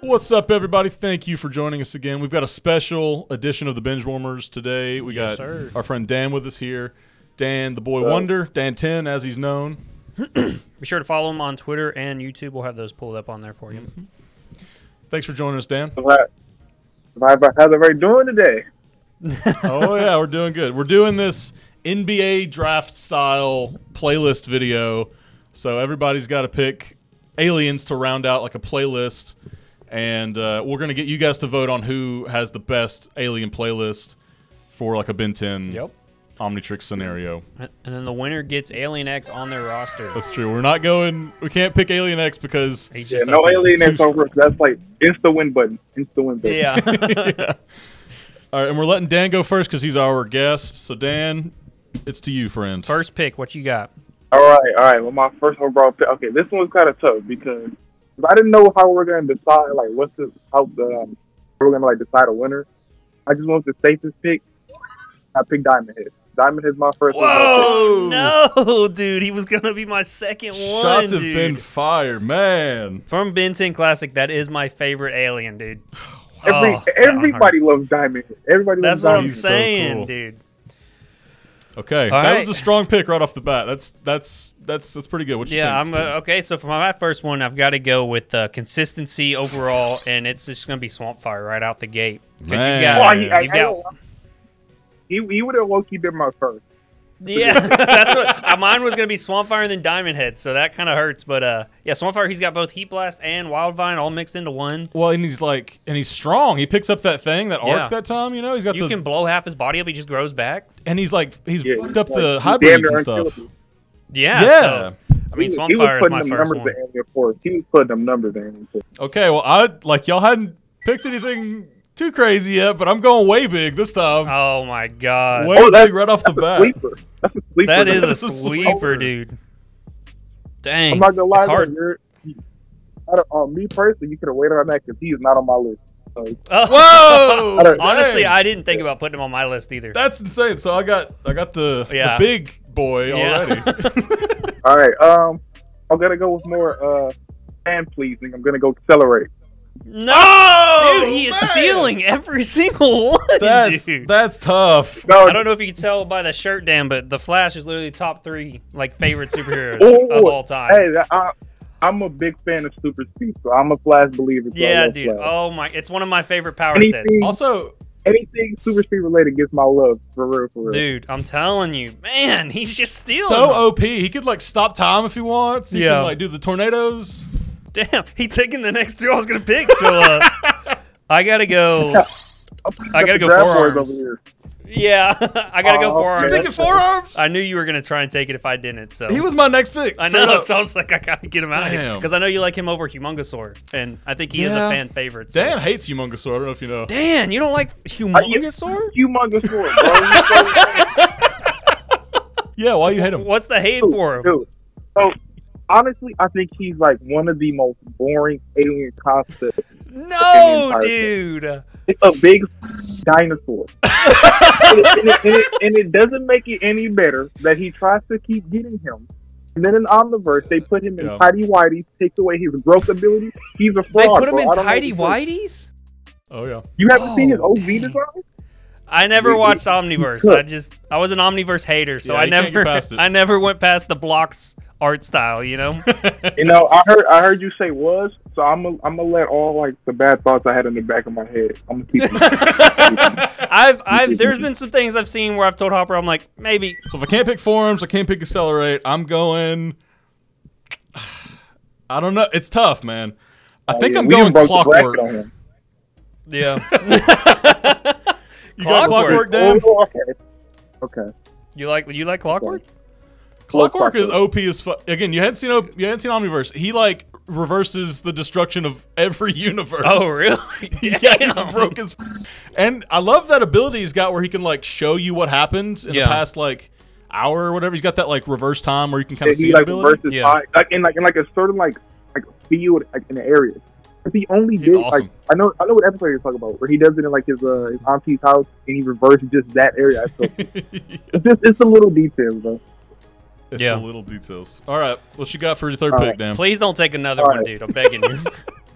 What's up, everybody? Thank you for joining us again. We've got a special edition of the Binge Warmers today. We got sir. our friend Dan with us here. Dan, the boy wonder, Dan 10, as he's known. Be sure to follow him on Twitter and YouTube. We'll have those pulled up on there for you. Mm-hmm. Thanks for joining us, Dan. What? How's everybody doing today? oh, yeah, we're doing good. We're doing this NBA draft style playlist video. So everybody's got to pick aliens to round out like a playlist. And uh, we're going to get you guys to vote on who has the best alien playlist for like a Ben 10 Yep. Omnitrix scenario. And then the winner gets Alien X on their roster. That's true. We're not going. We can't pick Alien X because He's Yeah, no alien X is over. That's like insta win button. Insta win button. Yeah. yeah. All right, and we're letting Dan go first because he's our guest. So Dan, it's to you, friend. First pick, what you got? All right, all right. Well, my first overall pick. Okay, this one was kind of tough because I didn't know how we are gonna decide like what's the how the um, we we're gonna like decide a winner. I just went with the safest pick. I picked Diamond Head. Diamond Head's my first. overall Whoa! No, dude, he was gonna be my second one. Shots have dude. been fired, man. from Ben 10 Classic. That is my favorite alien, dude. pick. Every, Oh, everybody loves Diamond Head. Everybody That's loves what I'm Diamond He's so saying, cool. dude. Okay, All that right. was a strong pick right off the bat. That's that's that's that's pretty good. What you Yeah, think? I'm uh, okay. So for my first one, I've got to go with uh, consistency overall, and it's just gonna be Swamp Fire right out the gate. Man. you got, Oh, he, I, you I, got he, he would have low key been my first. Yeah, that's what uh, mine was gonna be. Swampfire and then Diamond Head, so that kind of hurts. But uh, yeah, Swampfire, he's got both Heat Blast and Wild Vine all mixed into one. well, and he's like, and he's strong. He picks up that thing, that Yeah. arc that time. You know, he's got You the, can blow half his body up. He just grows back. and he's like, he's Yeah, fucked up like, the he's hybrids and stuff. Yeah. Yeah. So, I mean, He- Swamp he was Fire is putting my them first numbers one. to Force. He was putting them numbers to Okay, well, I like y'all hadn't picked anything too crazy yet, but I'm going way big this time. Oh my god. way Oh, big right off the That's a bat. sleeper. That's a sleeper. That is a That's a sweeper, sweeper. dude. Dang. I'm not gonna lie. It's hard. You're, you, I don't, uh, me personally, you could have waited on that because he is not on my list. So, Oh. Whoa! I Honestly. I didn't think about putting him on my list either. That's insane. So I got I got the, the big boy Yeah. already. all right. Um, I'm gonna go with more uh fan pleasing. I'm gonna go XLR8. No, Oh, dude, he is man! stealing every single one, that's dude. that's tough. No, I don't know if you can tell by the shirt, Dan, but the Flash is literally top three like favorite superheroes Ooh, of all time. Hey, I, I'm a big fan of super speed, so I'm a Flash believer. So yeah, dude. Flash. Oh my, it's one of my favorite power anything, sets. Also, anything super speed related gets my love for real, for real. Dude, I'm telling you, man, he's just stealing. so them. OP. He could like stop time if he wants. He Yeah. can like do the tornadoes. Damn, he taking the next two I was gonna pick. So uh, I gotta go. I gotta go draft Four Arms. Yeah, I gotta go Oh, Four Arms. okay. Thinking that's- Four Arms. I knew you were gonna try and take it if I didn't. So He was my next pick. I know, up. so I was like, I gotta get him out of here because I know you like him over Humongosaur, and I think he is a fan favorite. So. Dan hates Humongosaur. I don't know if you know. Dan, you don't like you- Humongosaur? Bro. Yeah, why you hate him? What's the hate so- for him? Dude, so honestly, I think he's like one of the most boring alien concepts. No, entire dude. It's a big dinosaur, and, it, and, it, and, it, and it doesn't make it any better that he tries to keep getting him. And then in Omniverse, they put him in Yeah. tidy whities, takes away his growth ability. He's a fraud. They fraud. put him bro. in I don't tidy what whities. Oh yeah. You haven't seen his Oh, OV dang. design? I never You- watched you- Omniverse. I just I was an Omniverse hater, so Yeah, I you can't get never. I never went past the blocks art style. You know. You know, I heard I heard you say was, so I'm gonna I'm gonna let all like the bad thoughts I had in the back of my head. I'm gonna keep. them. I've I've there's been some things I've seen where I've told Hopper I'm like maybe So if I can't pick Four Arms, I can't pick XLR8. I'm going. I don't know. It's tough, man. I think Oh, Yeah, I'm we going done broke the bracket clockwork. on him. yeah. You got clockwork, Clockwork. Dan? Oh, okay. Okay. you like you like Clockwork? Clockwork is OP as fuck. Again, you hadn't seen O- you hadn't seen Omniverse. He like reverses the destruction of every universe. Oh really? yeah, he's Damn. broke as. And I love that ability he's got where he can like show you what happened in Yeah. the past like hour or whatever. He's got that like reverse time where you can kind of see he the like ability. reverses Yeah. time, like in like in like a certain like like field like in the area. But he only He's did awesome. like I know I know what episode you're talking about where he does it in like his uh his auntie's house and he reverses just that area. So it's just it's the little details, bro. It's Yeah. the little details. All right, what you got for your third All pick, right. Dan? Please don't take another All one, right. dude. I'm begging you. All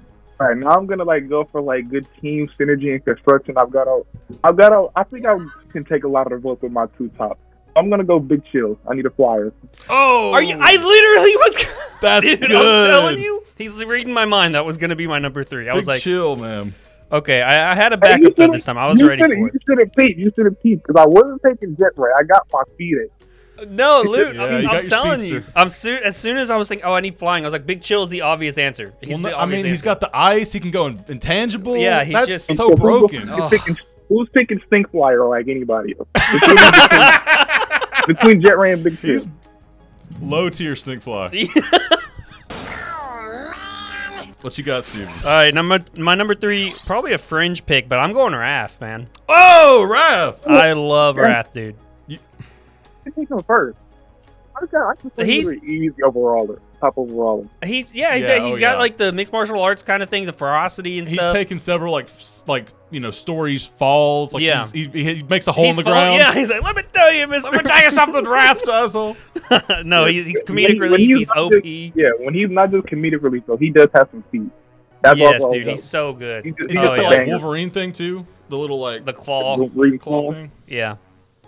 All right, now I'm gonna like go for like good team synergy and construction. I've got a, I've got a. I think I can take a lot of the votes with my two tops. I'm gonna go big chill. I need a flyer. Oh, Are you? I literally was. That's Dude, good. I'm telling you, he's reading my mind. That was going to be my number three. I was like, chill, man. okay, I, I had a Hey, backup though this time. I was you ready should've- for it. You should have peeped. You should have peeped because I wasn't taking jet ray. I got my feet in. No, Luke, Yeah, I'm, you I'm telling speedster. you. I'm soo- as soon as I was thinking, oh, I need flying. I was like, Big Chill is the obvious answer. He's Well, the no, I obvious mean, he's answer. got the ice. He can go in, intangible. Yeah, he's that's just- so broken. Who's, Oh. picking, who's picking stink flyer like anybody? Between, between, between jet ray and big chill. He's low tier stink fly. What you got, Steven? All right, number my number three, probably a fringe pick, but I'm going Rath, man. Oh, Rath. I love Yeah. Rath, dude. I take him first. I got. I consider He's- he's easy overall. Top overall. Oh, he's yeah, he's, Yeah, he's oh, got yeah. like the mixed martial arts kind of thing, the ferocity and He's stuff. taken several like f- like you know stories falls. Like Yeah. he, he makes a hole He's in the full- ground. Yeah, he's like, let me tell you, Mister. Let me tell you something, Rath asshole. no, he's, he's comedic when relief. he's He's OP. just- yeah, when he's not just comedic relief, though, he does have some feet. That's yes, also dude, he's so good. He's just- He's Oh, got the yeah. like. Wolverine thing too. The little like The claw. Green claw claw. thing. Yeah,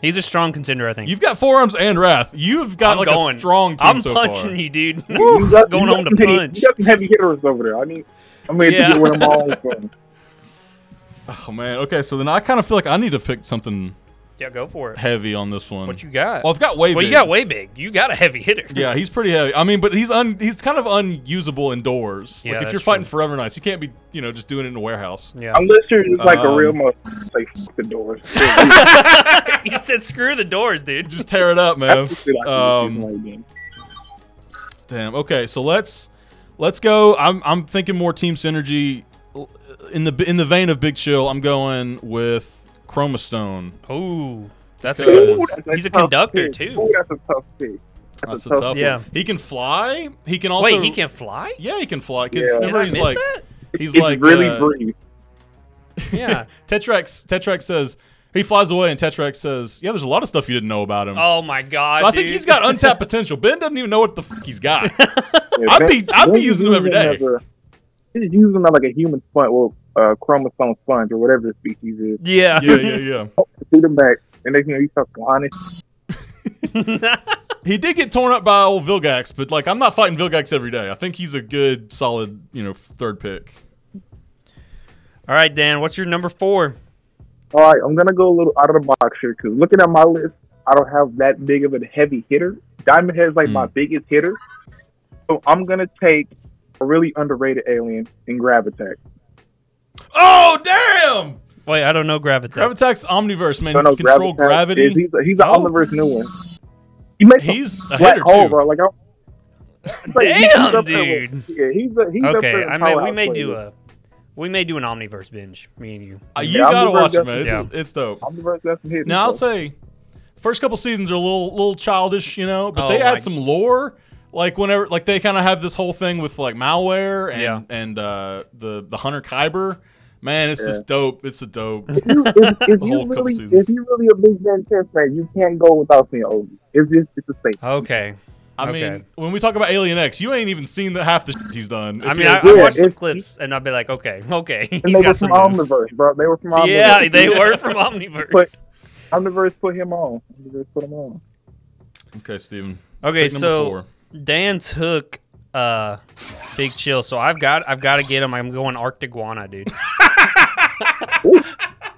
he's a strong contender, I think. You've got Four Arms and Rath. You've got I'm like going. a strong team I'm so punching far. you, dude. You got- going you home got to some heavy- punch. You got some heavy hitters over there. I mean, I'm ready Yeah. to get one of my own. From. Oh man. Okay, so then I kind of feel like I need to pick something Yeah, go for it. heavy on this one. What you got? Well, I've got way well, big. you got way big. You got a heavy hitter. Yeah, he's pretty heavy. I mean, but he's un he's kind of unusable indoors. Yeah, like if you're fighting true. Forever Knights, you can't be you know just doing it in a warehouse. Yeah. Unless you're just like a Um, real most like f- the doors. he said, "Screw the doors, dude." Just tear it up, man. That's Um, feel like doing. Damn. Okay, so let's let's go. I'm I'm thinking more team synergy in the in the vein of Big Chill. I'm going with Chromastone. Oh, that's a good. one. that's He's a tough conductor too. Ooh, that's a tough pick. That's That's, a a tough. tough Yeah. one. He can fly. He can also Wait, he can fly? Yeah, he can fly. Because Yeah. Did remember I he's miss like that? he's It's like really uh, brief. Yeah. Tetrax. Tetrax says he flies away, and Tetrax says, "Yeah, there's a lot of stuff you didn't know about him." Oh my god. so I think he's got untapped potential. Ben doesn't even know what the fuck he's got. Yeah, I'd Ben- be- I'd be using him every day. a- He's using him like a human sponge, well, uh, Chromastone sponge or whatever the species is. Yeah. yeah, yeah, yeah. Shoot him back, and next thing you know, he starts flying. He did get torn up by old Vilgax, but like I'm not fighting Vilgax every day. I think he's a good, solid, you know, third pick. All right, Dan. What's your number four? All right, I'm gonna go a little out of the box here because looking at my list, I don't have that big of a heavy hitter. Diamond Head is like my biggest hitter, so I'm gonna take a really underrated alien in Gravattack. Oh damn! Wait, I don't know Gravattack. Gravattack Omniverse, man. No, He no, control Gravattack gravity. is- he's a, he's an Oh. Omniverse new one. He makes He's a black hitter hole, too. bro. Like, I'm, like, he's Damn, up there dude. yeah, he's a, he's Okay, there I mean, we powerhouse may do a, we may do an Omniverse binge. Me and you. Uh, you Yeah, gotta Omniverse watch it, man. some- It's, it's dope. Omniverse got some hits. Now I'll say, first couple seasons are a little little childish, you know, but Oh they add some lore. Like whenever, like they kind of have this whole thing with like malware and Yeah. and uh, the the Hunter Khyber. Man, it's Yeah. just dope. It's a dope. if, you- if, if you really, if you really a big Ben 10 fan, you can't go without seeing OV. It's just, it's a staple. Okay. I Okay. mean, when we talk about Alien X, you ain't even seen the half the shit he's done. I mean, you- I, I watched some clips and I'd be like, okay, okay, And he's they were got from some moves. Omniverse, bro. They were from Omniverse. Yeah, they were from Omniverse. But- Omniverse put him on. Omniverse put him on. okay, Steven. Okay, Pick so four. Dan took uh Big Chill, so I've got I've got to get him. I'm going Arctiguana, dude.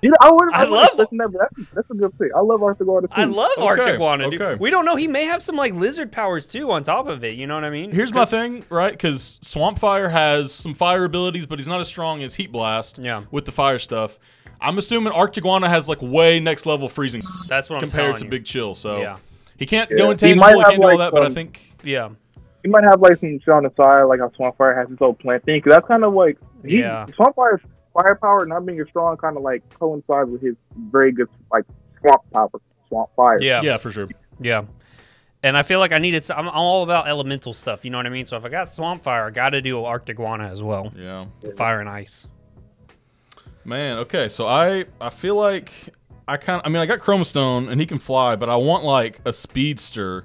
You know, I would. I I, love- That's, that's, that's a good pick. I love Arthur Gordon too. I love Okay, Arctiguana, dude. okay. We don't know. He may have some like lizard powers too on top of it. You know what I mean? Here's my thing, right? Because Swamp Fire has some fire abilities, but he's not as strong as Heat Blast. Yeah. With the fire stuff, I'm assuming Arctiguana has like way next level freezing That's what I'm compared telling to you. Big Chill. So Yeah. he can't Yeah. go He intangible. might He, can't do all like, that, but I um, think Yeah. He might have like some shit on the side, like how Swampfire has his whole plant thing. Cause that's kind of like he, Yeah. Swampfire's firepower not being as strong kind of like coincides with his very good like swamp power, swamp fire. Yeah. yeah, for sure. Yeah. And I feel like I needed. Some, I'm, I'm all about elemental stuff. You know what I mean? So if I got Swamp Fire, I got to do Arctiguana as well. Yeah, Fire and ice. man. Okay, so I I feel like I kind. I mean, I got Chromastone and he can fly, but I want like a speedster.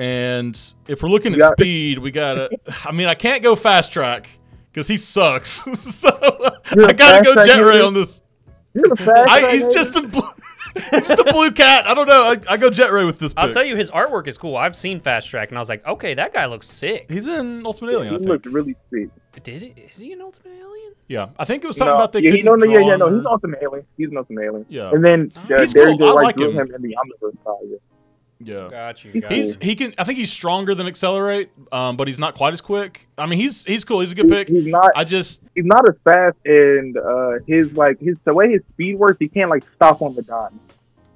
And if we're looking at You got- speed, we gotta. I mean, I can't go fast track because he sucks. so You're I a gotta go fast Jet Ray on this. You're a fast I, track he's just a blue, he's just a blue cat. I don't know. I, I go Jet Ray with this. I'll tell you, his artwork is cool. I've seen Fast Track, and I was like, okay, that guy looks sick. he's in Ultimate Alien. I He think. looked really sweet. Did it? Is he an Ultimate Alien? Yeah, I think it was something No, about they yeah, couldn't no, no, yeah, yeah, no. He's or- an awesome alien. He's an awesome alien. Yeah. And then uh, He's Derek cool. I like, like him. him in the omniverse saga. Yeah. Yeah, got you. Got He's you. he can I think he's stronger than XLR8, um, but he's not quite as quick. I mean he's he's cool. He's a good pick. He's not. I just He's not as fast, and uh, his like his the way his speed works, he can't like stop on the dime.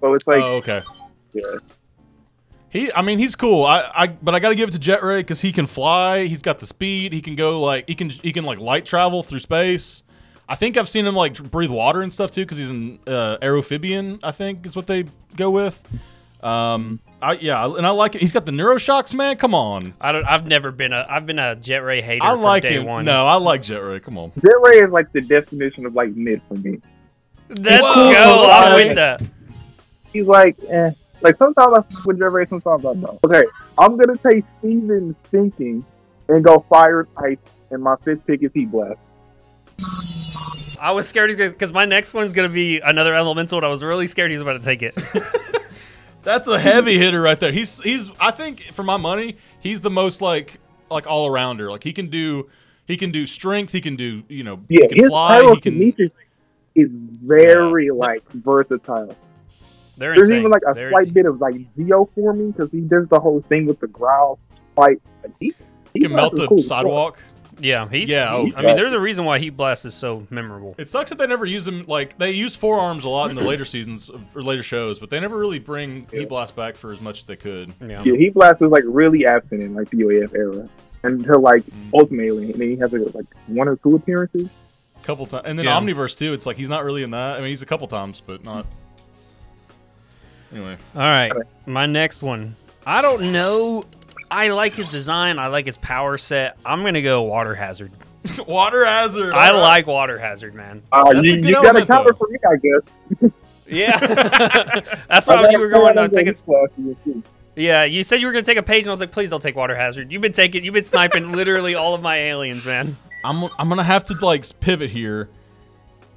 So it's like, oh okay. yeah, He I mean he's cool. I, I but I got to give it to Jet Ray because he can fly. He's got the speed. He can go like he can he can like light travel through space. I think I've seen him like breathe water and stuff too because he's an uh, aerophibian. I think is what they go with. Um, I yeah, and I like it. He's got the neuroshocks, man. Come on, I don't. I've never been a. I've been a Jet Ray hater I from like day him. one. No, I like Jet Ray. Come on. Jet Ray is like the definition of like mid for me. Let's Whoa, go. I'm okay. with that. He's like, eh. Like sometimes I fuck with Jet Ray, sometimes I don't. Okay, I'm gonna take Steven thinking and go fire ice, and my fifth pick is Heat Blast. I was scared because my next one's gonna be another elemental, and I was really scared he was about to take it. That's a heavy hitter right there. He's he's I think for my money, he's the most like like all arounder. Like he can do he can do strength, he can do, you know, Yeah, he can his fly, he can is very like versatile. They're There's insane. even like a They're- slight bit of like Zeo for me because he does the whole thing with the growl. Like he, he can melt the sidewalk. Yeah, he's. Yeah, oh, I mean, there's a reason why Heat Blast is so memorable. It sucks that they never use him like they use Four Arms a lot in the later seasons or later shows, but they never really bring Heat Blast back for as much as they could. Yeah. Yeah, Heat Blast was like really absent in like the OAF era until like Mm. Ultimate Alien, and then he has like, like one or two appearances. A couple times, and then Yeah. Omniverse too. It's like he's not really in that. I mean, he's a couple times, but not. Anyway, All right, my next one. I don't know. I like his design. I like his power set. I'm gonna go Water Hazard. Water Hazard. I all right. like Water Hazard, man. Uh, That's you a good you got a element, counter though. for me, I guess. Yeah, that's why you were going to take a. Yeah, you said you were gonna take a page, and I was like, please don't take Water Hazard. You've been taking, you've been sniping literally all of my aliens, man. I'm I'm gonna have to like pivot here,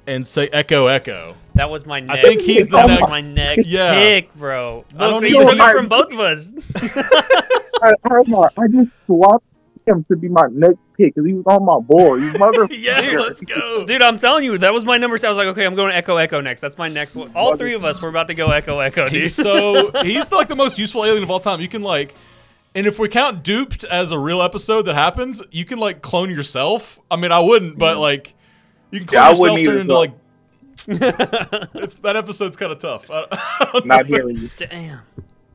and say Echo Echo. That was my next. I think he's the that next- was my next Yeah. pick, bro. I don't Both, even you think- took it from both of us. I, I, I just swapped him to be my next pick because he was on my board. You mother. Yeah, let's go. Dude, I'm telling you, that was my number. So I was like, okay, I'm going Echo Echo next. That's my next one. All three of us were about to go Echo Echo, dude. He's so he's like the most useful alien of all time. You can like, and if we count duped as a real episode that happened, you can like clone yourself. I mean, I wouldn't, but like, you can clone Yeah, yourself, turn into like. it's that episode's kind of tough. I, I don't Not know if it- hearing you. Damn.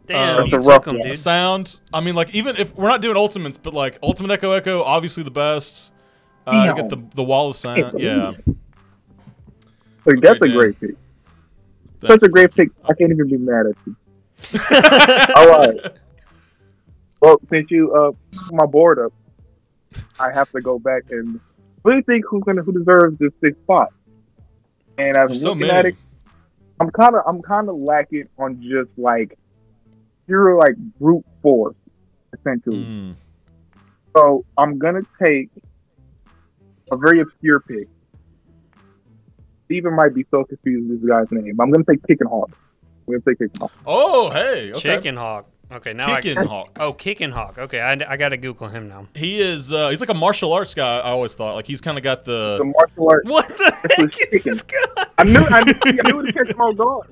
Damn, Um, you That's a rough took 'em, one. dude. sound. I mean, like even if we're not doing ultimates, but like Ultimate Echo Echo, obviously the best. Uh, you Damn. get the the wall of sound. Yeah, Like, that's a great pick. Thank Such a great pick. I can't even be mad at you. All right. Well, since you uh put my board up, I have to go back and really think who's gonna who deserves this sixth spot. And as There's I'm so looking many. at it, I'm kind of I'm kind of lacking on just like pure like brute force, essentially. Mm. So I'm gonna take a very obscure pick. Steven might be so confused with this guy's name. I'm gonna take Kicking Hawk. I'm gonna take Kicking Hawk. Oh, hey, okay. Chicken Hawk. Okay, now Kicking I. Hawk. Oh, Kicking Hawk. Okay, I, I got to Google him now. He is. Uh, he's like a martial arts guy. I always thought. Like he's kind of got The the. martial arts. What the heck is chicken. this guy? I knew I knew, I knew to catch him on guard.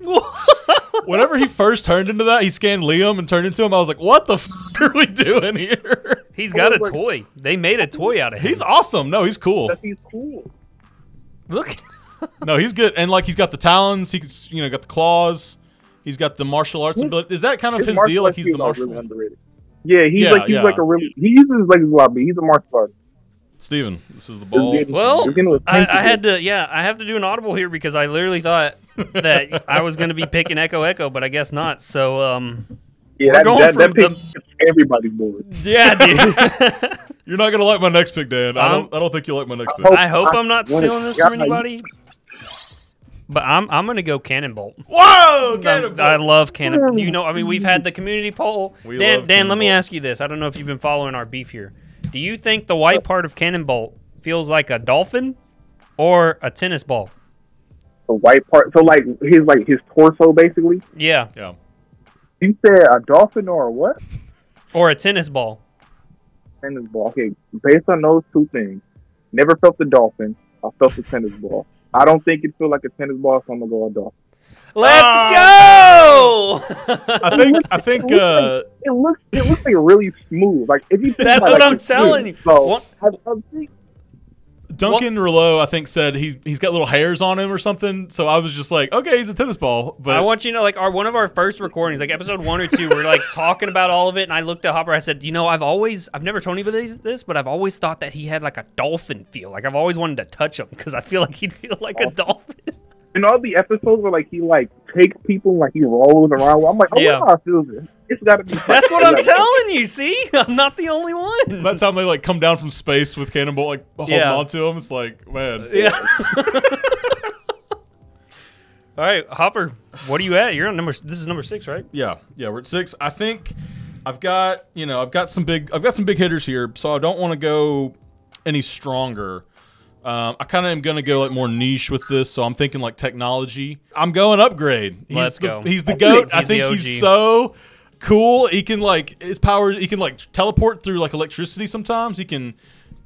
Whenever he first turned into that, he scanned Liam and turned into him. I was like, "What the f- are we doing here?" He's got oh a Like- toy. They made a toy out of him. He's awesome. No, he's cool. He's cool. Look. No, he's good. And like he's got the talons. He's you know got the claws. He's got the martial arts His- ability. Is that kind of his, martial deal? Like he's the martial. really underrated. Yeah, he's Yeah, like he's yeah. like a really he uses his legs a lot, but he's a martial artist. Steven, this is the Just ball. getting- Well, just getting I, I had to, yeah, I have to do an audible here because I literally thought that I was going to be picking Echo Echo, but I guess not. So, um, yeah, we're that, going that, from that pick the- everybody's board. yeah, dude. You're not gonna like my next pick, Dan. I Um, don't. I don't think you'll like my next pick. hope- I hope I'm not stealing this from anybody. But I'm I'm gonna go Cannonbolt. Whoa! I, Cannonbolt. I love Cannon. You know, I mean, we've had the community poll. We Dan, love Dan, let me ask you this. I don't know if you've been following our beef here. Do you think the white part of Cannonbolt feels like a dolphin or a tennis ball? The white part. So like his like his torso basically. Yeah. Yeah. You said a dolphin or a what? Or a tennis ball. Tennis ball. Okay, based on those two things, never felt the dolphin. I felt the tennis ball. I don't think it feels like a tennis ball, so I'm gonna go a dolphin. Let's Ah. go! I think I think uh, It looks it looks like really smooth. Like if you That's about what it, I'm telling smooth. you. So What- I, I think Duncan Rouleau, I think said he's he's got little hairs on him or something. So I was just like, okay, he's a tennis ball. But I want you to know, like, our one of our first recordings, like episode one or two, we are like talking about all of it, and I looked at Hopper. I said, you know, I've always, I've never told anybody this, but I've always thought that he had like a dolphin feel. Like I've always wanted to touch him because I feel like he'd feel like a dolphin. In all the episodes where like he like takes people like he rolls around. I'm like, oh Yeah. yeah. how I feel this. It's gotta be. That's what I'm Like, telling you. See, I'm not the only one. that time they like come down from space with Cannonbolt like holding Yeah. on to him. It's like, man, yeah. all right, Hopper, what are you at? You're on number. This is number six, right? Yeah, yeah, we're at six. I think I've got you know I've got some big I've got some big hitters here, so I don't want to go any stronger. Um, I kind of am gonna go like more niche with this, so I'm thinking like technology. I'm going upgrade. He's Let's the, go. He's the goat. I He's the think he's so cool. He can like his power. He can like teleport through like electricity. Sometimes he can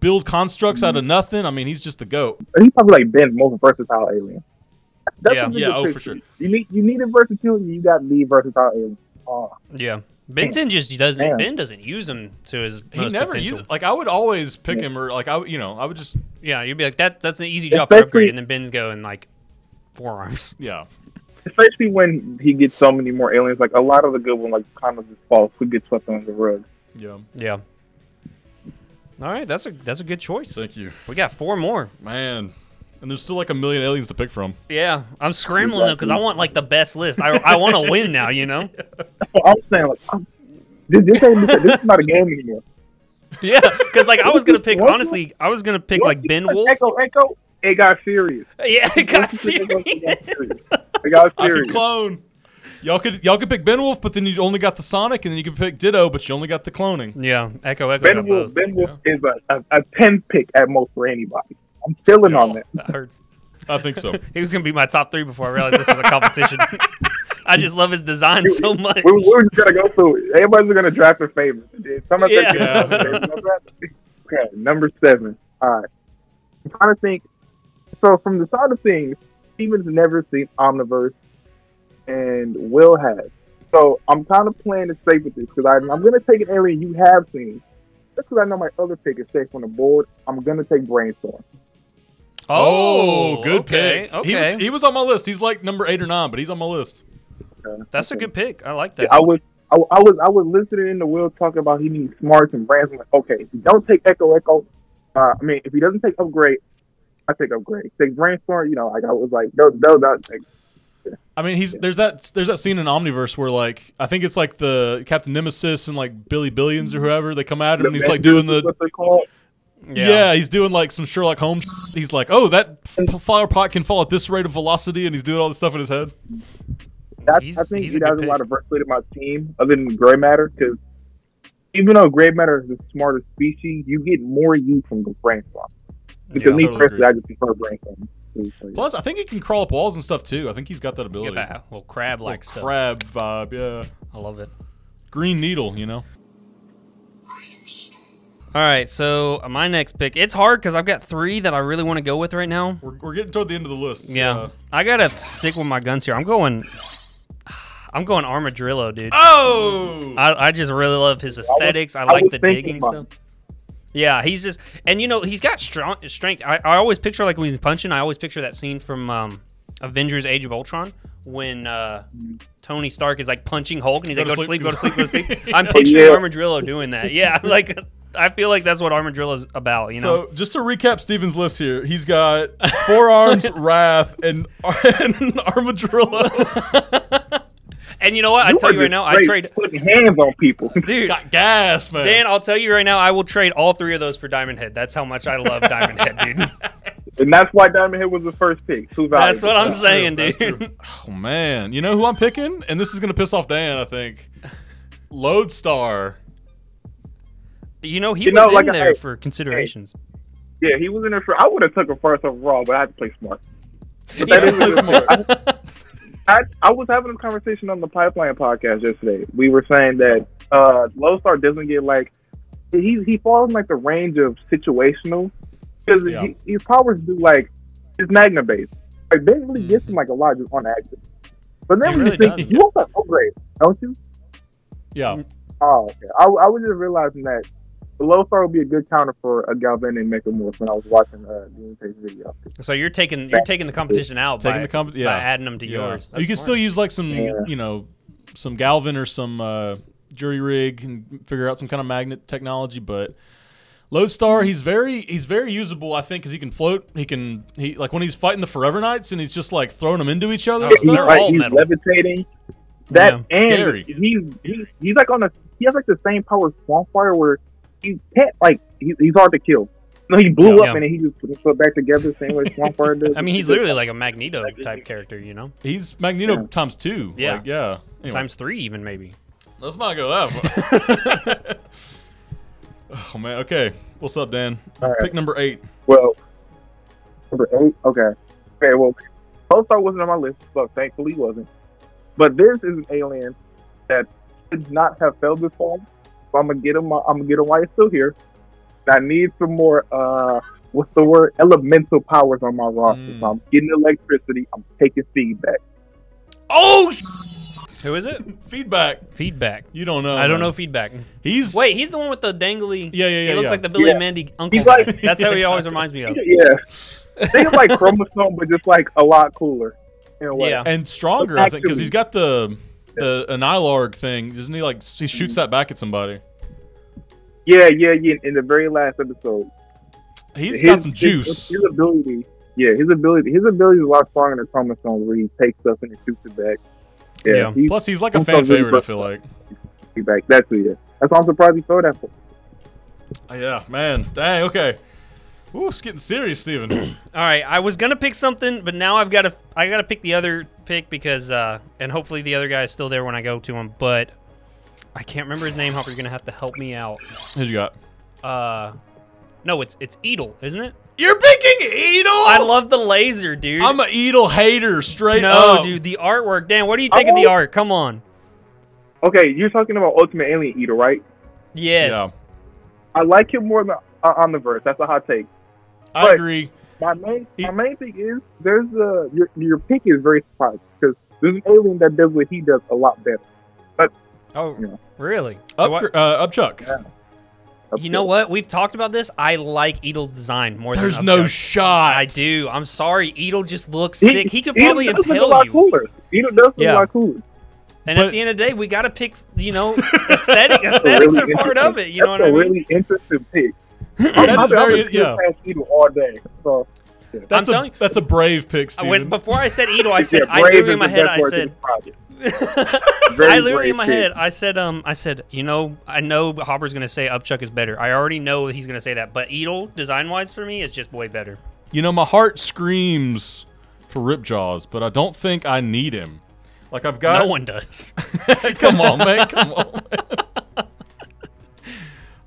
build constructs out of nothing. I mean, he's just the goat. He's probably like Ben's most versatile alien. That's Yeah. Yeah, oh, for sure. You need you need a versatility. You got the versatile alien. Oh, Yeah. Benton just doesn't. Damn. Ben doesn't use him to his He most never potential. used, like I would always pick him or like I would- you know I would just Yeah, you'd be like that. That's an easy job for Especially- upgrade, and then Ben's going like Four Arms. yeah. especially when he gets so many more aliens. Like a lot of the good ones, like kind of just falls, could get swept under the rug. Yeah. Yeah. All right, that's a that's a good choice. Thank you. We got four more. Man. And there's still like a million aliens to pick from. Yeah, I'm scrambling though because I want like the best list. I, I want to win now. You know. I'm saying like I'm, this, this ain't this is not a game anymore. Yeah, because like I was gonna pick honestly, I was gonna pick like Ben Wolf. Echo, Echo. It got serious. Yeah, it got Once you pick serious. Echo, It got serious. I could clone. Y'all could y'all could pick Ben Wolf, but then you only got the Sonic, and then you could pick Ditto, but you only got the cloning. Yeah, Echo Echo Ben Wolf, both. Ben Wolf is a, a, a 10 pick at most for anybody. I'm feeling on Oh, that. that hurts. I think so. He was gonna be my top three before I realized this was a competition. I just love his design so much. We, we were just gonna go through. Everybody's gonna draft their favorites. Somebody Yeah. yeah. Okay, number seven. All right. I'm trying to think. So from the side of things, Steven's never seen Omniverse, and Will has. So I'm kind of playing it safe with this because I'm gonna take an alien you have seen. Just because I know my other pick is safe on the board, I'm gonna take Brainstorm. Oh, good okay, pick. Okay, He was, he was on my list. He's like number eight or nine, but he's on my list. that's a good pick. I like that. I was I, I was I was listening in the Will talking about he needs smarts and brands. I'm like, okay, if you don't take Echo Echo, uh, I mean, if he doesn't take Upgrade, I take Upgrade. Take Brainstorm, you know, like I was like, no, no, no. Like, I mean, he's there's that there's that scene in Omniverse where like I think it's like the Captain Nemesis and like Billy Billions or whoever they come at him and he's like doing the what yeah. he's doing like some Sherlock Holmes. He's like, oh, that f- flower pot can fall at this rate of velocity, and he's doing all this stuff in his head. That's, He's- I think he a good has a pick. lot of versatility in my team, other than Gray Matter, because even though Gray Matter is the smartest species, you get more use from the Brainstorm. Because Yeah. me Totally personally, agree. I just prefer Brainstorm. Plus, I think he can crawl up walls and stuff too. I think he's got that Get ability. that little crab like stuff. crab vibe, yeah. I love it. Green needle, you know. All right, so uh, my next pick. It's hard because I've got three that I really want to go with right now. We're, we're getting toward the end of the list. so, Yeah, uh, I gotta stick with my guns here. I'm going. I'm going Armadillo, dude. oh, I, I just really love his aesthetics. I, I like was the digging about stuff. Yeah, he's just, and you know, he's got strong strength. I, I always picture like when he's punching. I always picture that scene from um, Avengers: Age of Ultron when uh, Tony Stark is like punching Hulk, and he's Go like, to "Go to sleep. sleep, go to sleep, go to sleep." I'm picturing Yeah. Armadillo doing that. Yeah, like I feel like that's what Armadillo is about. You know? So just to recap Steven's list here, he's got Four Arms, Rath, and, and armadillo. and you know what? I tell you right now, I trade, putting hands on people. dude. got gas, man. Dan, I'll tell you right now, I will trade all three of those for Diamond Head. That's how much I love Diamond Head, dude. And that's why Diamond Head was the first pick. Too That's what I'm That's saying, true, dude. Oh man, you know who I'm picking, and this is gonna piss off Dan. I think Lodestar. You know, he You was know, in like, there I- for considerations. Yeah, he was in there for. I would have took him first overall, but I had to play smart. But Yeah, that is play good smart. I, I was having a conversation on the Pipeline podcast yesterday. We were saying that uh, Lodestar doesn't get like he he falls in like the range of situational because Yeah. he, his powers do like his magna base. Like they really gets him like a lot just on accident. But then He when really you think you also have upgrade, don't you? Yeah. Oh, okay. I, I was just realizing that the Lodestar would be a good counter for a Galvanic Mechamorph when I was watching uh, Doomsday's video. So you're taking you're taking the competition out Taking by, the comp- by adding them to Yeah. yours. you can still use like some, Yeah. you know, some Galvin or some uh, jury rig and figure out some kind of magnet technology. But Lodestar, he's very he's very usable. I think because he can float. He can he like when he's fighting the Forever Knights and he's just like throwing them into each other. Oh, and he's, they're stuff. like, all he's metal. levitating. That Yeah, and scary. he's he's he's like on a he has like the same power as Swampfire where he can't like he, he's hard to kill. No, he blew Yeah. up and then he just put himself back together same way Swampfire does. I mean, he's literally like a Magneto type character, you know, He's Magneto Yeah. times two. Yeah. Like, yeah. Anyway, times three even maybe. let's not go that far. oh man. Okay. What's up, Dan? All right. Pick number eight. well number eight. Okay, okay. Well, Pulsar wasn't on my list, but thankfully wasn't. But this is an alien that should not have failed this form. So I'm gonna get him. I'm gonna get him while he's still here. I need some more. uh What's the word? Elemental powers on my roster. Mm. So I'm getting electricity. I'm taking feedback. Oh, sh- Who is it? feedback. Feedback. You don't know. I don't man. know feedback. He's Wait, he's the one with the dangly. Yeah, yeah, yeah. he looks yeah. like the Billy Yeah. and Mandy uncle. He's like- That's how he always reminds me of. Yeah, think of like Chromastone, but just like a lot cooler. In a way. Yeah. and stronger, I think, because he's got the the Anilarg thing, doesn't he? Like he shoots mm-hmm. that back at somebody. yeah, yeah, yeah. In the very last episode, He's His- got some juice. His, ability, yeah, his ability, his ability is a lot stronger than Chromastone's, where he takes stuff and he shoots it back. Yeah, Yeah. he's Plus, he's like a fan favorite. I feel like. back. That's who he is. That's why I'm surprised he throw that for. Oh, yeah, man. Dang. Okay. Ooh, it's getting serious, Steven. All right, I was gonna pick something, but now I've got to I got to pick the other pick because uh and hopefully the other guy is still there when I go to him, but I can't remember his name. Hopper, you're gonna have to help me out. Who you got? Uh, no, it's it's Eatle, isn't it? You're picking Eatle. I love the laser, dude. I'm an Eatle hater, straight no, up. dude, the artwork. Dan, what do you think of the art? Come on. Okay, you're talking about Ultimate Alien Eatle, right? Yes. Yeah, I like him more than uh, Omniverse. That's a hot take. I But- agree. My main, He- my main thing is there's a your your pick is very surprising because there's an alien that does what he does a lot better. But Oh, Yeah. really? Up, What- uh, Upchuck. Yeah. You know what? We've talked about this. I like Eatle's design more There's than no shot. I do. I'm sorry. Eatle just looks sick. He could probably does look a lot you. cooler. Eatle does look Yeah. a lot cooler. And But- at the end of the day, we got to pick, you know, aesthetic. Aesthetics really are part of it. You know That's what I a mean? really interesting pick. That I'm, very- yeah. past all day. So That's I'm a telling you- that's a brave pick, I Steven. went, before I said Eatle, I said, yeah, I brave literally in my head, I said. I Very literally in my brave head. I said, um, I said, you know, I know Hopper's gonna say Upchuck is better. I already know he's gonna say that, but Eatle, design wise for me, is just way better. you know, my heart screams for Ripjaws, but I don't think I need him. Like I've got no one does. come on, man. Come on, man.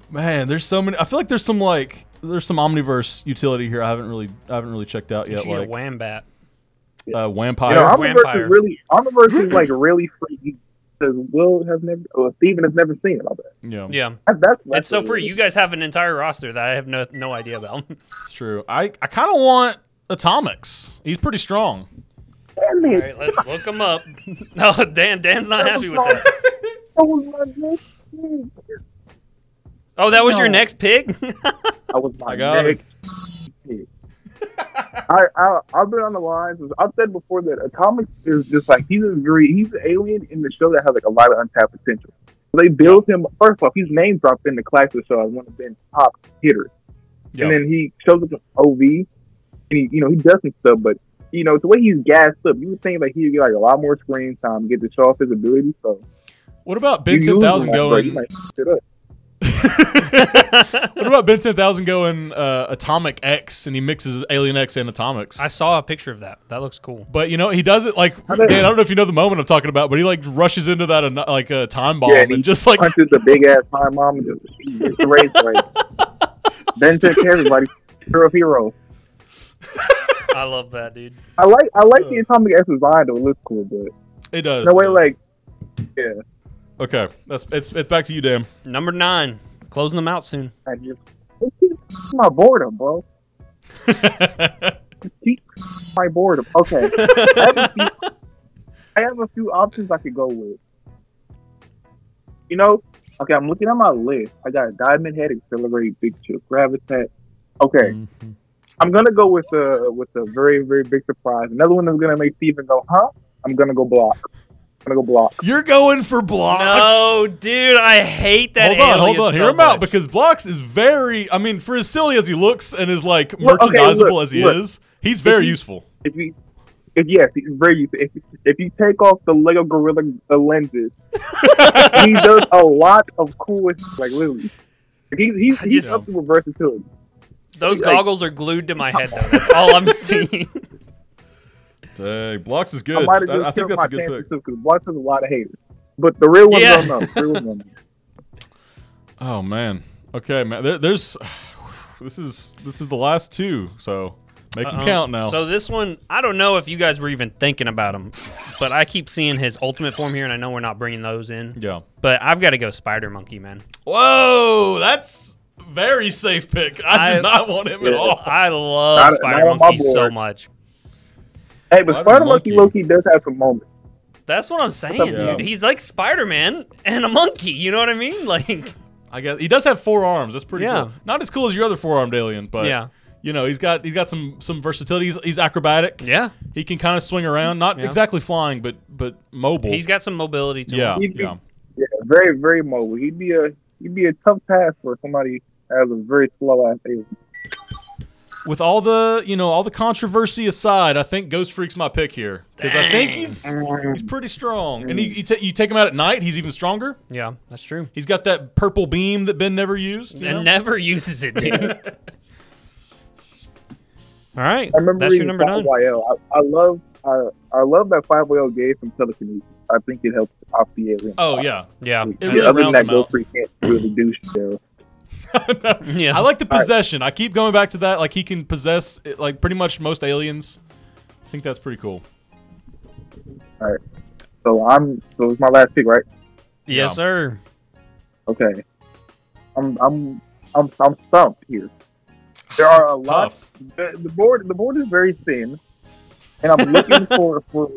Man, there's so many. I feel like there's some like there's some omniverse utility here. I haven't really I haven't really checked out yet. should get a Like Wambat. uh, Whampire. know, Omniverse Whampire. is really Omniverse is like really free because Will has never, or Steven has never seen it. I bet yeah, Yeah, that, that's, that's it's so free. You guys have an entire roster that I have no no idea about. it's true. I I kind of want Atomix. He's pretty strong. Damn All it. right, let's look him up. No, Dan, Dan's not happy with that. That was my next pick. Oh, that was your next pick. I was my I got next pick. I, I I've been on the lines. I've said before that Atomic is just like he's a very he's an alien in the show that has like a lot of untapped potential. They build him first off. He's name dropped in the class of the show as one of Ben's top hitters, Yeah. and then he shows up in OV, and he you know he does some stuff, but you know the way he's gassed up, you would think like he'd get like a lot more screen time, get to show off his ability. So What about you Ben use Ten him, Thousand like, going? Might shit up. what about Ben 10,000 going uh, Atomic X and he mixes Alien X and Atomix? I saw a picture of that. That looks cool. but you know he does it like I Dan. don't- I don't know if you know the moment I'm talking about, but he like rushes into that like a time bomb Yeah, and, and he just like punches the big ass time bomb and just it's a race race. then took care of everybody. Hero of heroes. I love that, dude. I like I like Uh. the Atomic X design though. It looks cool, but it does. no way like yeah. okay, that's it's it's back to you, Dan. Number nine. Closing them out soon. I just it's my boredom, bro. Keep my boredom. Okay. I have, a few, I have a few options I could go with. You know, okay, I'm looking at my list. I got a Diamond Head, XLR8, Big Chill, Gravattack. Okay, Mhm. I'm gonna go with a with a very very big surprise. Another one that's gonna make Steven go, huh? I'm gonna go block. I'm gonna go block. You're going for Blox. No, dude, I hate that. hold on, hold on. so Hear him out because Blox is very. I mean, for as silly as he looks and as like Look, okay, merchandisable look, as he look. is, he's very you- useful. If you if yes, he's very useful. If, if you take off the Lego Gorilla uh, lenses, he does a lot of cool like literally. He's he's, I he's just- up to versatility. Those like- goggles are glued to my head, though. That's all I'm seeing. Dang, Blox is good. might I, I think that's a good pick. too because Watch has a lot of haters, but the real ones Yeah. don't know. The real ones don't know. Oh man. Okay, man. There, there's. This is this is the last two, so make them Uh-oh. count now. So this one, I don't know if you guys were even thinking about him, but I keep seeing his ultimate form here, and I know we're not bringing those in. yeah. But I've got to go Spider Monkey, man. Whoa, that's very safe pick. I did I- not want him at all. I love Not- not Spider on Monkey so much. Hey, but Spider Spider Monkey Monkey. Loki does have some moments. That's what I'm saying, Yeah. dude. He's like Spider Man and a monkey. You know what I mean? Like, I guess he does have four arms. That's pretty Yeah. cool. Not as cool as your other four armed alien, but yeah, you know he's got he's got some some versatility. He's, he's acrobatic. yeah. He can kind of swing around, not Yeah. exactly flying, but but mobile. He's got some mobility to yeah, him. Be- yeah. Yeah, very very mobile. He'd be a he'd be a tough task for somebody that has a very slow ass alien. With all the you know all the controversy aside, I think Ghost Freak's my pick here because I think he's he's pretty strong. And he, you, ta- you take him out at night, he's even stronger. Yeah, that's true. He's got that purple beam that Ben never used. you know? And never uses it, dude. All right, I remember that's your number nine. 5YL. I, I love I, I love that 5YL gave from telekinesis. I think it helps off the alien. Oh yeah, Yeah, It Yeah, really other than that, Ghost. Freak can't really do shit. Though. yeah. I like the All right. possession. I keep going back to that. Like he can possess like pretty much most aliens. I think that's pretty cool. All right. So I'm so it's my last pick, right? yes, Yeah. sir. Okay. I'm I'm I'm I'm stumped here. There are a It's lot. The, the board the board is very thin, and I'm looking for for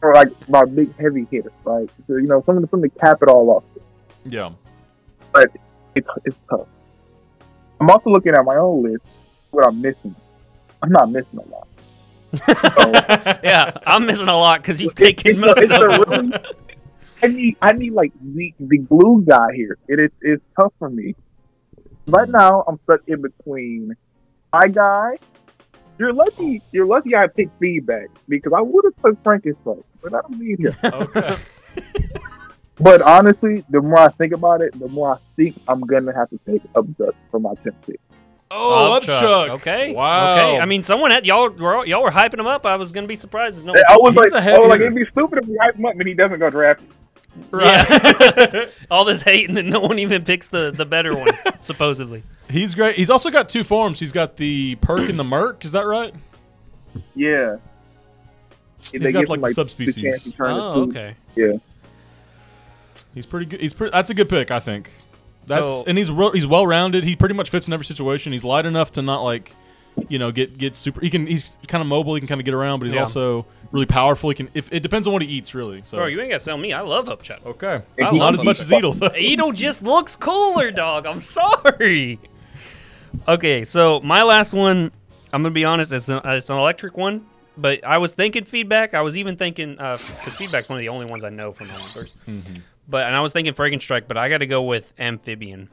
for like my big heavy hitter, right? So you know something something to cap it all off. Yeah. It's it's tough. I'm also looking at my own list. What I'm missing. I'm not missing a lot. So, Yeah, I'm missing a lot because you've It's- taken it's a- most it's of a them. really- I need I need like the the glue guy here. It is it's tough for me. Right now I'm stuck in between my guy. You're lucky you're lucky I picked feedback because I would have took Frankenstein, but I don't need him. Okay. But honestly, the more I think about it, the more I think I'm gonna have to take Upchuck for my tenth pick. Oh, Upchuck. Upchuck. Okay. Wow. Okay. I mean, someone had y'all were y'all were hyping him up. I was gonna be surprised if no. I was like, a heavy oh, like it'd be stupid if we hype him up and he doesn't go draft. right. Yeah. All this hate and then no one even picks the the better one, supposedly. He's great. He's also got two forms. He's got the perk and the Murk. Is that right? Yeah. He's got, like, the subspecies. Oh, okay. He's pretty good. He's pretty. That's a good pick, I think. That's So- and he's real, he's well rounded. He pretty much fits in every situation. He's light enough to not like, you know, get get super. He can. He's kind of mobile. He can kind of get around, but he's Yeah. also really powerful. He can. If it depends on what he eats, really. So Bro, you ain't gotta sell me. I love Upchuck. okay. I love Not as much as Eatle though. Eatle just looks cooler, dog. I'm sorry. Okay, so my last one, I'm gonna be honest, it's an, it's an electric one, but I was thinking feedback. I was even thinking because feedback's one of the only ones I know from Helmers. Mm-hmm. But and I was thinking Frankenstrike, but I got to go with Ampfibian.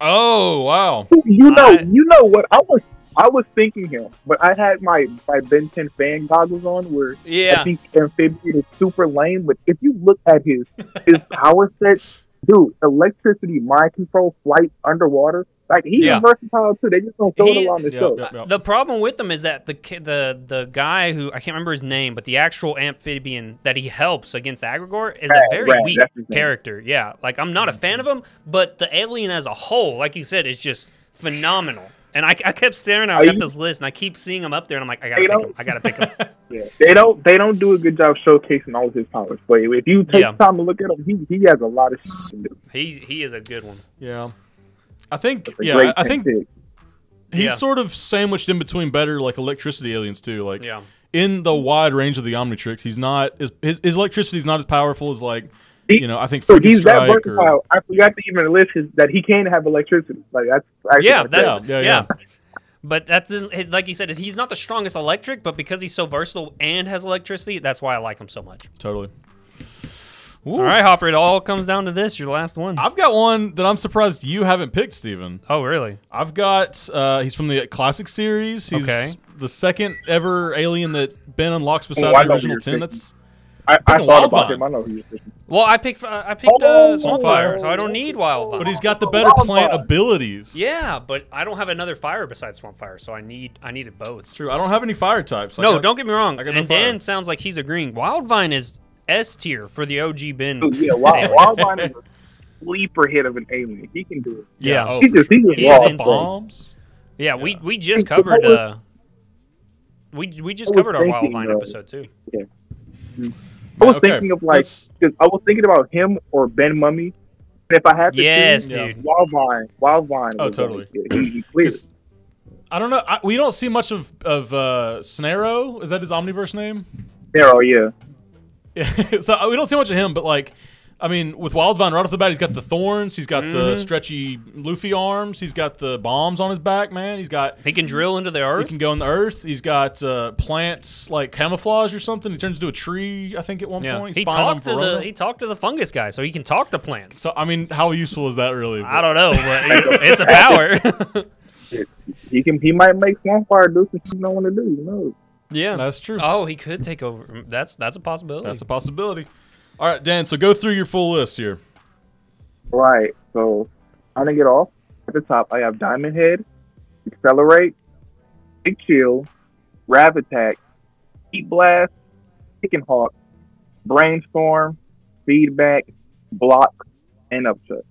Oh wow. You know, I- you know what? I was I was thinking him, but I had my my Ben 10 fan goggles on where yeah. I think Ampfibian is super lame. But if you look at his his power set, dude, electricity, mind control, flight underwater. Like he's Yeah. versatile too. They just don't throw He- it around the Yep, show. yep, yep. The problem with them is that the the the guy who I can't remember his name, but the actual amphibian that he helps against Aggregor is Rad, a very Rad, weak that's his name. character. Yeah, like I'm not a fan of him, but the alien as a whole, like you said, is just phenomenal. And I, I kept staring at Are you- this list, and I keep seeing him up there, and I'm like, I gotta pick him. I gotta pick him. Yeah. They don't they don't do a good job showcasing all of his powers. But if you take Yeah. time to look at him, he he has a lot of shit to do. He he is a good one. Yeah. I think yeah, great I think pick. he's Yeah. sort of sandwiched in between better like electricity aliens too. Like Yeah. in the wide range of the Omnitrix, he's not his his, his electricity is not as powerful as like He- you know, I think So he's that Strike or versatile. I forgot to even list his, that he can have electricity. Like that's Yeah, like that, Yeah, yeah, yeah, yeah. But that's his, his, like you said, is he's not the strongest electric, but because he's so versatile and has electricity, that's why I like him so much. totally. All right, Hopper, it all comes down to this. Your last one. I've got one that I'm surprised you haven't picked, Steven. oh, really? I've got uh, he's from the classic series. He's Okay. the second ever alien that Ben unlocks beside Oh, the original ten. That's I, I Fucking thought about him. I know who you're thinking. Well, I picked uh, I picked uh, Oh, Swampfire, so I don't need Wildfire. but he's got the better Wildfire. plant abilities. yeah, but I don't have another fire besides Swampfire, so I need I needed both. True. I don't have any fire types. I No, got- don't get me wrong. I got no And Dan sounds like he's agreeing. Wildvine is S tier for the OG Ben. Dude, yeah, Wild, aliens. Wildvine is a sleeper hit of an alien. He can do it. Yeah. Oh, He for just he just He's raw. insane. bombs. Yeah, we we just Think covered about uh we we just covered our thinking, Wildvine uh, episode too. Yeah, I was Okay, thinking of like, cause I was thinking about him or Benmummy. And if I had to Yes, choose, Yeah. dude. Wildvine, Wildvine. Oh, was totally. Like, he- he clear. 'Cause I don't know. I, we don't see much of of uh, Snare-oh. Is that his Omniverse name? Arrow, yeah. Yeah. so uh, we don't see much of him, but like, I mean, with Wildvine right off the bat, he's got the thorns. He's got Mm-hmm. the stretchy Luffy arms. He's got the bombs on his back. Man, he's got. He can drill into the earth. He can go in the earth. He's got uh, plants like camouflage or something. He turns into a tree. I think at one Yeah. point. He He's spying on talked to the he talked to the fungus guy, so he can talk to plants. So I mean, how useful is that really? I don't know, but it's a power. He can. He might make Swampfire do some shit he don't want to do. You know. Yeah. That's true. Oh, he could take over. That's that's a possibility. That's a possibility. All right, Dan. So go through your full list here. Right. So, I'm gonna get off at the top. I have Diamond Head, XLR8, Big Chill, Gravattack, Heat Blast, Kickin Hawk, Brainstorm, Feedback, Blox, and Upchuck.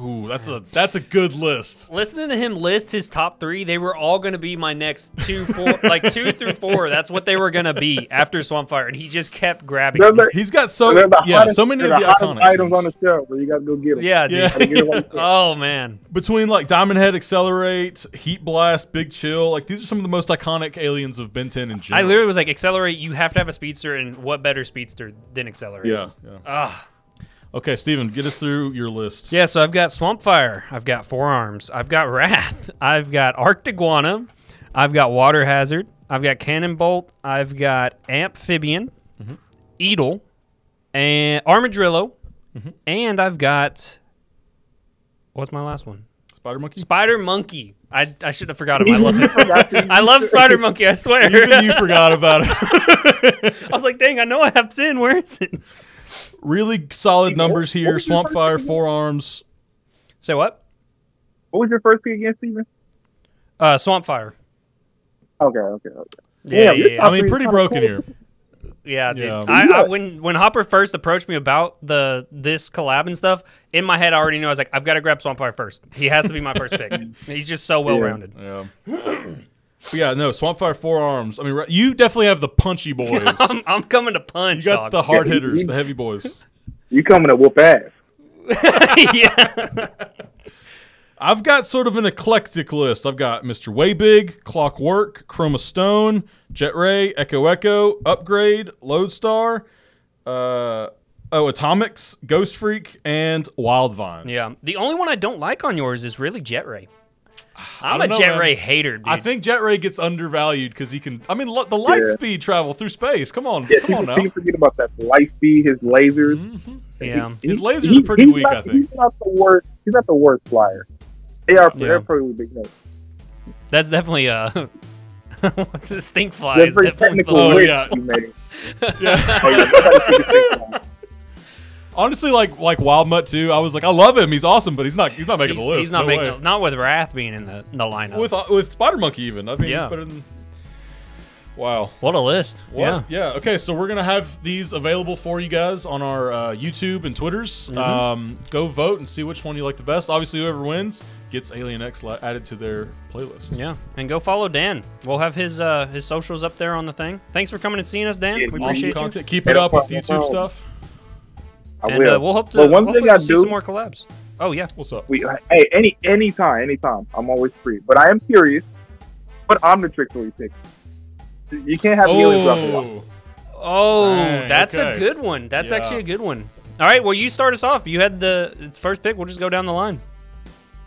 Ooh, that's a that's a good list. Listening to him list his top three, they were all going to be my next two, four, like two through four. That's what they were going to be after Swampfire, and he just kept grabbing. They're the, He's got so the yeah, hottest, so many of the the iconic items on the shelf, but you gotta go get them. Yeah, dude. Yeah. Gotta get 'em like that. Oh man. between like Diamond Head, XLR8, Heat Blast, Big Chill. Like these are some of the most iconic aliens of Ben 10 and in I literally was like, XLR8. You have to have a speedster, and what better speedster than XLR8? yeah, yeah. Ah. Okay, Steven, get us through your list. Yeah, so I've got Swampfire, I've got Four Arms, I've got Rath, I've got Arctiguana, I've got Water Hazard, I've got Cannonbolt, I've got Ampfibian, Mm-hmm. Eatle, and Armodrillo, Mm-hmm. and I've got what's my last one? Spider Monkey. Spider Monkey. I, I shouldn't have forgot him. I love Forgot it. I love. Spider Monkey. I swear. Even you forgot about it. I was like, dang, I know I have ten. Where is it? Really solid numbers here. was your first Swampfire, Four Arms. Say what? What was your first pick against Steven? Uh, Swampfire. Okay, okay, okay. Yeah, Yeah, yeah, yeah. I mean, pretty broken here. Yeah, dude. Yeah. I, I, Yeah. when when Hopper first approached me about the this collab and stuff, in my head I already knew I was like, I've got to grab Swampfire first. He has to be my first pick. He's just so well rounded. Yeah. But yeah, no, Swampfire, Four Arms. I mean, right- you definitely have the punchy boys. I'm, I'm coming to punch, You got dog. the hard hitters, the heavy boys. You coming to whoop ass? yeah. I've got sort of an eclectic list. I've got Mr. Waybig, Clockwork, Chromastone, Jet Ray, Echo Echo, Upgrade, Lodestar, uh, oh, Atomix, Ghost Freak, and Wildvine. Yeah. The only one I don't like on yours is really Jetray. I'm a know, Jet man. Ray hater, dude. I think Jetray gets undervalued because he can. I mean, lo- the light Yeah. speed travel through space. Come on, Yeah, come on people, now. people forget about that light speed, his lasers. Mhm. yeah. His lasers he- are pretty weak, not- I think. He's not the worst. He's not the worst flyer. They are. Yeah. They're pretty big names. That's definitely uh what's a stink fly They're is very definitely technical Oh, yeah. you made. Yeah. Oh, yeah, Honestly, like like Wildmutt too. I was like, I love him. He's awesome, but he's not. He's not making He's, the list. he's not no making way. the- not with Rath being in the, in the lineup. with uh, with Spider Monkey even. I mean, Yeah. he's better than. Wow. what a list. What? Yeah. Yeah. Okay. So we're gonna have these available for you guys on our uh, YouTube and Twitters. Mm-hmm. Um, go vote and see which one you like the best. Obviously, whoever wins gets Alien X li- added to their playlist. Yeah, and go follow Dan. We'll have his uh, his socials up there on the thing. Thanks for coming and seeing us, Dan. Yeah, we awesome appreciate you. Keep it up with YouTube stuff. I And will. uh, we'll hope to. But one hopefully thing I we'll see do- some more collabs. Oh yeah. What's up? we hey any anytime anytime I'm always free. But I am curious. What Omnitrix will we pick? You can't have aliens drop me. Oh. Oh, Dang, that's a good one. That's Yeah. actually a good one. All right, well you start us off. You had the first pick. We'll just go down the line.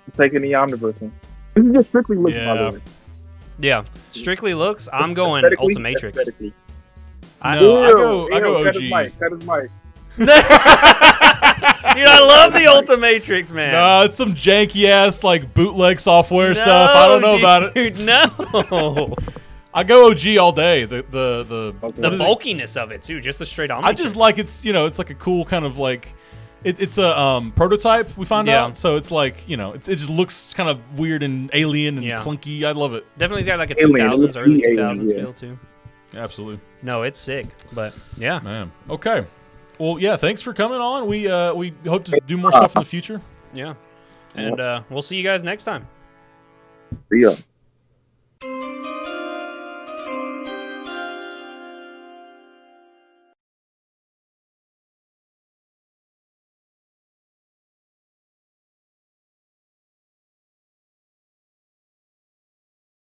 I'm taking the Omniverse one. This is just strictly looking Yeah. by the way. Yeah, strictly looks. I'm going Aesthetically- Ultimatrix. aesthetically. I, No, I go- I go ew, Cut his OG. That is Cut his mic. Dude, I love the Ultimatrix, man. Nah, it's some janky ass like bootleg software stuff. I don't know about it. Dude, no. I go OG all day. The the the the what is it? bulkiness of it too, just the straight on. I just like it's you know it's like a cool kind of like it, it's a um, prototype we found Yeah. out so it's like you know it, it just looks kind of weird and alien and Yeah. clunky. I love it definitely got like a Alien, 2000s, early Alien, 2000s feel too. absolutely No, it's sick, but yeah. man. Okay, well, yeah, thanks for coming on. We uh, we hope to do more stuff in the future. Yeah. And uh, we'll see you guys next time. See ya.